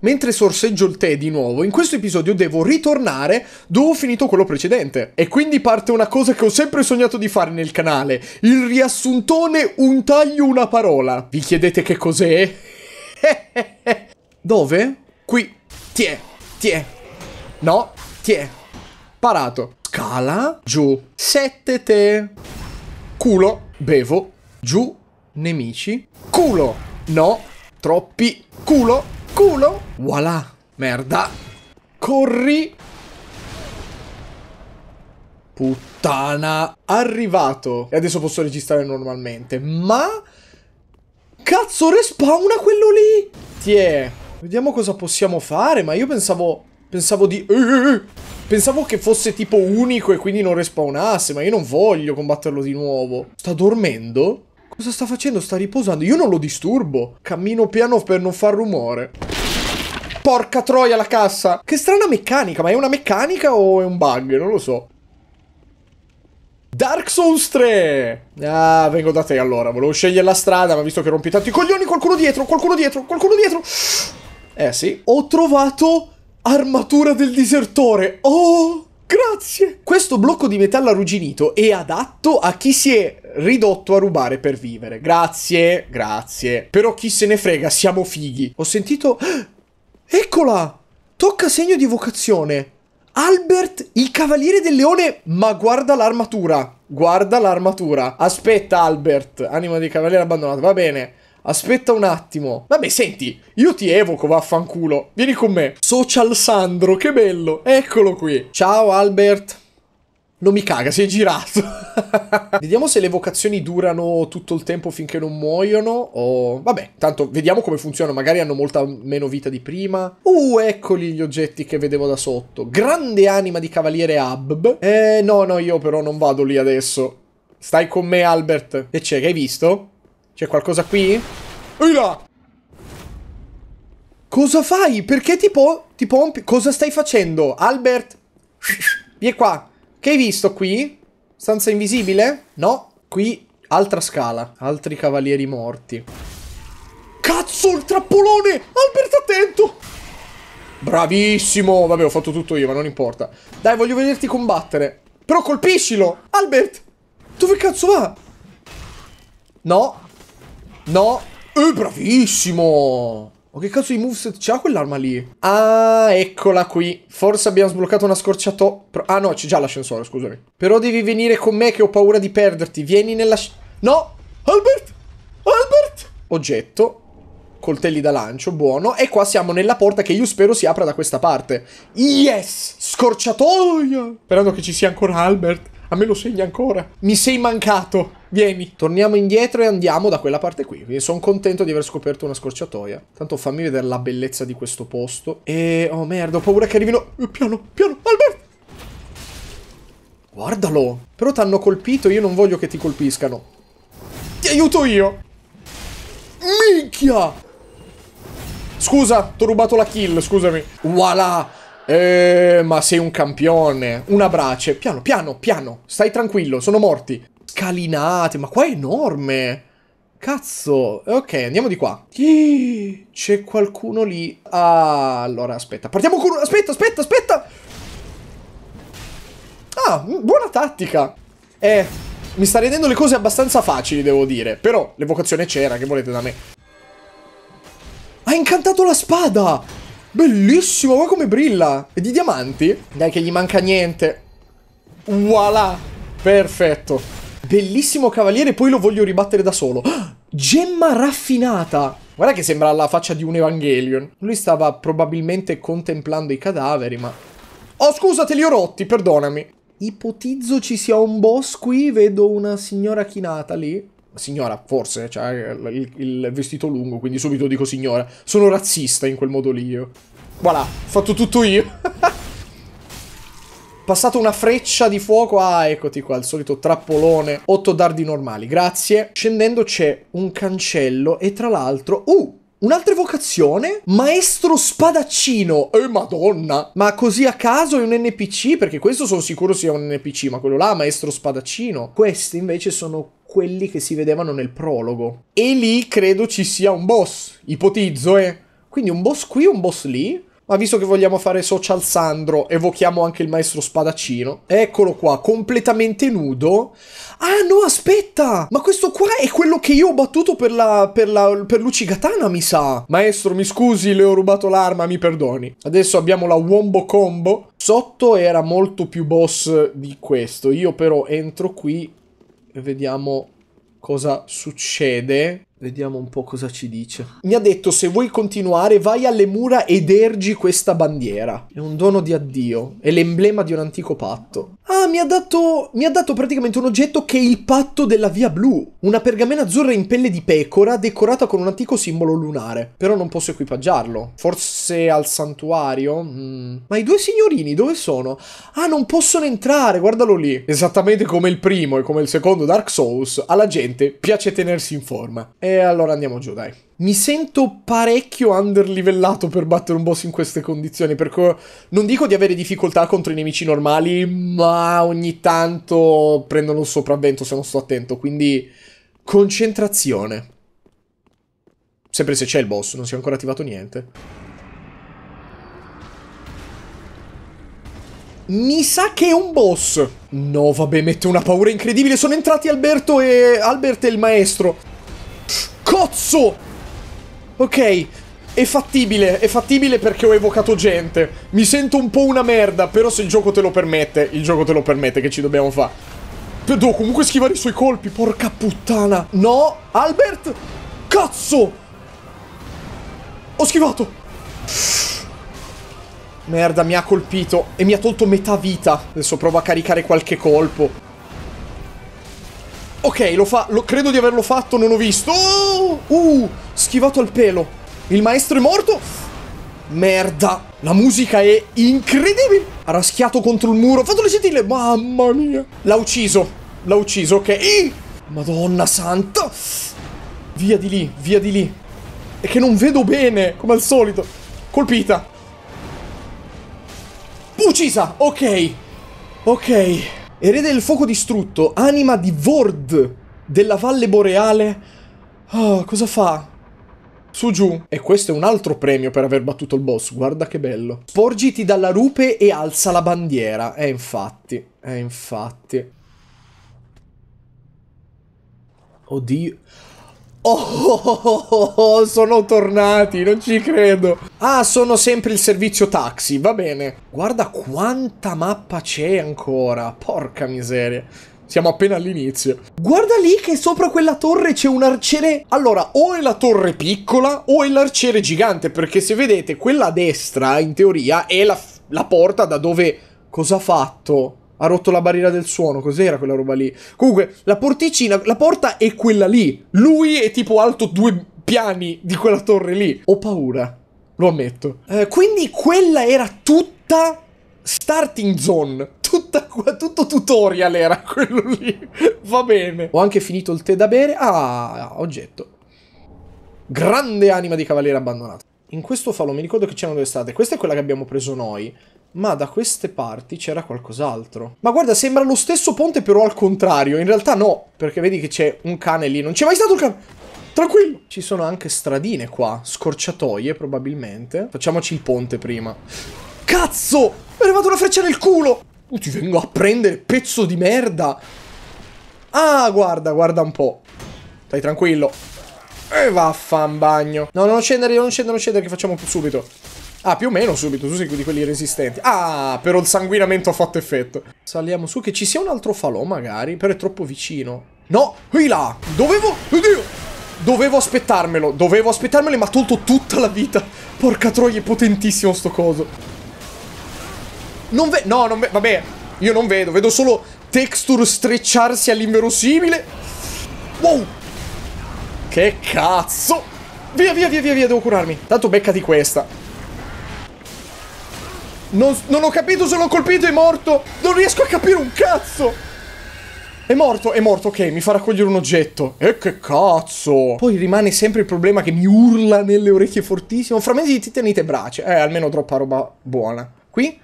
Mentre sorseggio il tè di nuovo, in questo episodio devo ritornare dove ho finito quello precedente. E quindi parte una cosa che ho sempre sognato di fare nel canale, il riassuntone un taglio una parola. Vi chiedete che cos'è? dove? Qui. Tiè, tiè. No, tiè. Parato. Scala, giù. Sette te. Culo, bevo. Giù, nemici. Culo. No, troppi. Culo. Culo. Voilà. Merda. Corri. Puttana. Arrivato. E adesso posso registrare normalmente. Ma... Cazzo, respawna quello lì. Tiè. Vediamo cosa possiamo fare. Ma io pensavo... Pensavo di... Eh, eh, eh. Pensavo che fosse tipo unico e quindi non respawnasse. Ma io non voglio combatterlo di nuovo. Sta dormendo? Cosa sta facendo? Sta riposando. Io non lo disturbo. Cammino piano per non far rumore. Porca troia la cassa. Che strana meccanica. Ma è una meccanica o è un bug? Non lo so. Dark Souls 3! Ah, vengo da te allora. Volevo scegliere la strada, ma visto che rompi tanto i coglioni, qualcuno dietro, qualcuno dietro, qualcuno dietro. Eh sì. Ho trovato armatura del disertore. Oh! Grazie! Questo blocco di metallo arrugginito è adatto a chi si è ridotto a rubare per vivere. Grazie, grazie. Però chi se ne frega, siamo fighi. Ho sentito... Eccola! Tocca segno di vocazione. Albert, il cavaliere del leone, ma guarda l'armatura. Guarda l'armatura. Aspetta, Albert, anima di cavaliere abbandonato. Va bene. Aspetta un attimo. Vabbè, senti, io ti evoco, vaffanculo. Vieni con me. Social Sandro, che bello. Eccolo qui. Ciao, Albert. Non mi caga, si è girato. vediamo se le vocazioni durano tutto il tempo finché non muoiono o... Vabbè, tanto vediamo come funziona. Magari hanno molta meno vita di prima. Uh, eccoli gli oggetti che vedevo da sotto. Grande anima di cavaliere Abb. Eh, no, no, io però non vado lì adesso. Stai con me, Albert. E c'è, che hai visto? C'è qualcosa qui? Ehi là! Cosa fai? Perché ti, po ti pompi? Cosa stai facendo? Albert? Vieni qua. Che hai visto qui? Stanza invisibile? No. Qui altra scala. Altri cavalieri morti. Cazzo, il trappolone! Albert, attento! Bravissimo! Vabbè, ho fatto tutto io, ma non importa. Dai, voglio vederti combattere. Però colpiscilo! Albert! Dove cazzo va? No. No. Eh, bravissimo! Ma che cazzo di moveset c'ha quell'arma lì? Ah, eccola qui. Forse abbiamo sbloccato una scorciatoia. Ah no, c'è già l'ascensore, scusami. Però devi venire con me che ho paura di perderti. Vieni nella... No! Albert! Albert! Oggetto. Coltelli da lancio, buono. E qua siamo nella porta che io spero si apra da questa parte. Yes! Scorciatoia! Sperando che ci sia ancora Albert. A me lo segni ancora. Mi sei mancato. Vieni. Torniamo indietro e andiamo da quella parte qui. Quindi sono contento di aver scoperto una scorciatoia. Tanto fammi vedere la bellezza di questo posto. E... Oh merda, ho paura che arrivino... Eh, piano, piano. Albert! Guardalo. Però ti hanno colpito, io non voglio che ti colpiscano. Ti aiuto io. Minchia! Scusa, ho rubato la kill, scusami. Voilà! Eh, ma sei un campione. Una brace. Piano, piano, piano. Stai tranquillo, sono morti. Scalinate, ma qua è enorme. Cazzo. Ok, andiamo di qua. C'è qualcuno lì. Ah, allora, aspetta. Partiamo con... Aspetta, aspetta, aspetta. Ah, buona tattica. Eh, mi sta rendendo le cose abbastanza facili, devo dire. Però l'evocazione c'era, che volete da me? Ha incantato la spada! Bellissimo, guarda come brilla. È di diamanti? Dai che gli manca niente. Voilà. Perfetto. Bellissimo cavaliere, poi lo voglio ribattere da solo. gemma raffinata. Guarda che sembra la faccia di un Evangelion. Lui stava probabilmente contemplando i cadaveri, ma... Oh, scusa, te li ho rotti, perdonami. Ipotizzo ci sia un boss qui, vedo una signora chinata lì signora, forse, cioè il, il, vestito lungo, quindi subito dico signora. Sono razzista in quel modo lì io. Voilà, fatto tutto io. Passato una freccia di fuoco, ah, eccoti qua, il solito trappolone. Otto dardi normali, grazie. Scendendo c'è un cancello e tra l'altro... Uh! Un'altra evocazione? Maestro spadaccino! Eh, madonna! Ma così a caso è un NPC? Perché questo sono sicuro sia un NPC, ma quello là, maestro spadaccino. Questi invece sono quelli che si vedevano nel prologo. E lì credo ci sia un boss. Ipotizzo, eh. Quindi un boss qui, un boss lì. Ma visto che vogliamo fare social Sandro, evochiamo anche il maestro spadaccino. Eccolo qua, completamente nudo. Ah no, aspetta! Ma questo qua è quello che io ho battuto per la... per la... per Lucigatana, mi sa. Maestro, mi scusi, le ho rubato l'arma, mi perdoni. Adesso abbiamo la Wombo Combo. Sotto era molto più boss di questo. Io però entro qui e vediamo cosa succede. Vediamo un po' cosa ci dice. Mi ha detto se vuoi continuare vai alle mura ed ergi questa bandiera. È un dono di addio. È l'emblema di un antico patto. Ah, mi ha dato... mi ha dato praticamente un oggetto che è il patto della via blu. Una pergamena azzurra in pelle di pecora decorata con un antico simbolo lunare. Però non posso equipaggiarlo. Forse al santuario? Mm. Ma i due signorini dove sono? Ah, non possono entrare, guardalo lì. Esattamente come il primo e come il secondo Dark Souls, alla gente piace tenersi in forma. E allora andiamo giù, dai. Mi sento parecchio underlivellato per battere un boss in queste condizioni, perché non dico di avere difficoltà contro i nemici normali, ma ogni tanto prendono il sopravvento se non sto attento, quindi concentrazione. Sempre se c'è il boss, non si è ancora attivato niente. Mi sa che è un boss. No, vabbè, mette una paura incredibile. Sono entrati Alberto e... Albert e il maestro. Cozzo! Ok, è fattibile, è fattibile perché ho evocato gente. Mi sento un po' una merda, però se il gioco te lo permette, il gioco te lo permette, che ci dobbiamo fare? Devo comunque schivare i suoi colpi, porca puttana. No, Albert! Cazzo! Ho schivato! Merda, mi ha colpito e mi ha tolto metà vita. Adesso provo a caricare qualche colpo. Ok, lo fa. Lo, credo di averlo fatto, non ho visto. Oh! Uh, schivato al pelo. Il maestro è morto. Merda. La musica è incredibile. Ha raschiato contro il muro. Fatelo sentire. Mamma mia. L'ha ucciso. L'ha ucciso, ok. Madonna santa. Via di lì, via di lì. È che non vedo bene, come al solito. Colpita. Uccisa, ok. Ok. Erede del fuoco distrutto, anima di Vord della Valle Boreale. Oh, cosa fa? Su giù. E questo è un altro premio per aver battuto il boss, guarda che bello. Sporgiti dalla rupe e alza la bandiera. E infatti, e infatti. Oddio. Oh, sono tornati, non ci credo. Ah, sono sempre il servizio taxi, va bene. Guarda quanta mappa c'è ancora, porca miseria. Siamo appena all'inizio. Guarda lì che sopra quella torre c'è un arciere. Allora, o è la torre piccola o è l'arciere gigante, perché se vedete, quella a destra, in teoria, è la, la porta da dove... Cosa ha fatto? Ha rotto la barriera del suono, cos'era quella roba lì? Comunque, la porticina, la porta è quella lì. Lui è tipo alto due piani di quella torre lì. Ho paura, lo ammetto. Eh, quindi quella era tutta starting zone. Tutta, tutto tutorial era quello lì. Va bene. Ho anche finito il tè da bere. Ah, oggetto. Grande anima di cavaliere abbandonato. In questo falò mi ricordo che c'erano due strade. Questa è quella che abbiamo preso noi. Ma da queste parti c'era qualcos'altro. Ma guarda, sembra lo stesso ponte però al contrario. In realtà no, perché vedi che c'è un cane lì. Non c'è mai stato un cane. Tranquillo. Ci sono anche stradine qua. Scorciatoie, probabilmente. Facciamoci il ponte prima. Cazzo! Mi è arrivata una freccia nel culo! Oh, ti vengo a prendere, pezzo di merda! Ah, guarda, guarda un po'. Stai tranquillo. E vaffan bagno. No, non scendere, non scendere, non scendere, che facciamo subito. Ah, più o meno subito, tu sei di quelli resistenti. Ah, però il sanguinamento ha fatto effetto. Saliamo su, che ci sia un altro falò magari, però è troppo vicino. No, qui là, dovevo... Oddio! Dovevo aspettarmelo, dovevo aspettarmelo e mi ha tolto tutta la vita. Porca troia, è potentissimo sto coso. Non vedo... No, non vedo... Vabbè, io non vedo, vedo solo texture strecciarsi all'inverosimile. Wow! Che cazzo! Via, via, via, via, via, devo curarmi. Tanto beccati questa. Non, non, ho capito se l'ho colpito, è morto. Non riesco a capire un cazzo. È morto, è morto, ok, mi fa raccogliere un oggetto. E che cazzo. Poi rimane sempre il problema che mi urla nelle orecchie fortissimo. Frammenti di titanite brace. Eh, almeno troppa roba buona. Qui?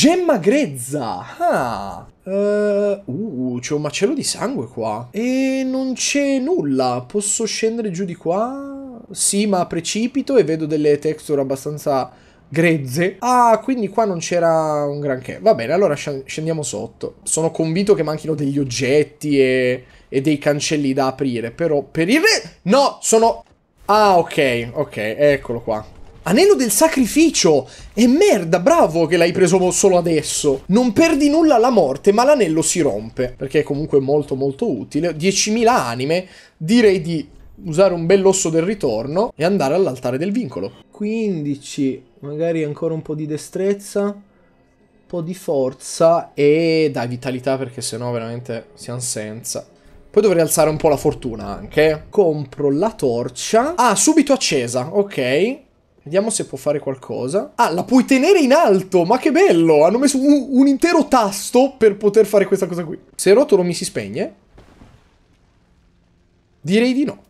Gemma grezza. Ah. Uh, uh c'è un macello di sangue qua. E non c'è nulla. Posso scendere giù di qua? Sì, ma precipito e vedo delle texture abbastanza grezze. Ah, quindi qua non c'era un granché. Va bene, allora scendiamo sotto. Sono convinto che manchino degli oggetti e, e dei cancelli da aprire, però per il re... No, sono... Ah, ok, ok, eccolo qua. Anello del sacrificio! E merda, bravo che l'hai preso solo adesso. Non perdi nulla alla morte, ma l'anello si rompe. Perché è comunque molto molto utile. 10.000 anime. Direi di usare un bell'osso del ritorno e andare all'altare del vincolo. 15, magari ancora un po' di destrezza, un po' di forza e dai vitalità perché sennò veramente siamo senza. Poi dovrei alzare un po' la fortuna anche. Compro la torcia. Ah, subito accesa, ok. Vediamo se può fare qualcosa. Ah, la puoi tenere in alto! Ma che bello! Hanno messo un, un intero tasto per poter fare questa cosa qui. Se il rotolo mi si spegne? Direi di no.